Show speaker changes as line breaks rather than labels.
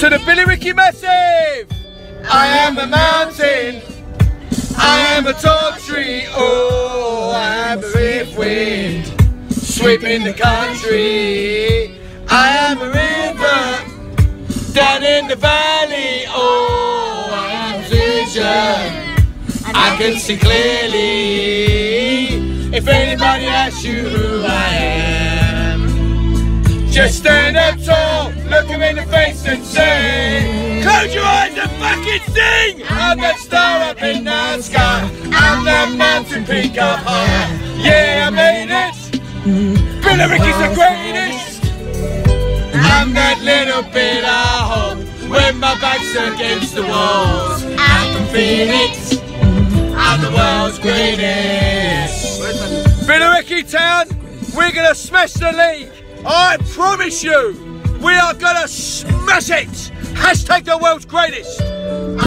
To the Billericay Massive! I am a mountain. I am a tall tree. Oh, I am a rift wind. Sweeping the country. I am a river. Down in the valley. Oh, I am vision. I can see clearly. If anybody asks you who I am, just stand up tall, look him in the face and say, Close your eyes and fucking sing! I'm that star up in the sky, I'm that mountain peak up high. Yeah, I made it! Billericay's the greatest! I'm that little bit of hope when my back's against the walls. I can feel it. I'm the world's greatest. Billericay Town, we're gonna smash the league. I promise you, we are gonna smash it. Hashtag the world's greatest.